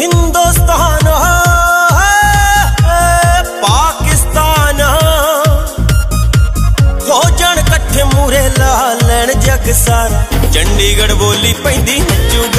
ਹਿੰਦੁਸਤਾਨ ਪਾਕਿਸਤਾਨ ਹੋ ਜਾਣ ਇਕੱਠੇ ਮੂਰੇ ਲਾ ਲੈਣ ਜਗ ਸਾਰਾ ਚੰਡੀਗੜ੍ਹ ਬੋਲੀ ਪੈਂਦੀ ਨੱਚੂਗਾ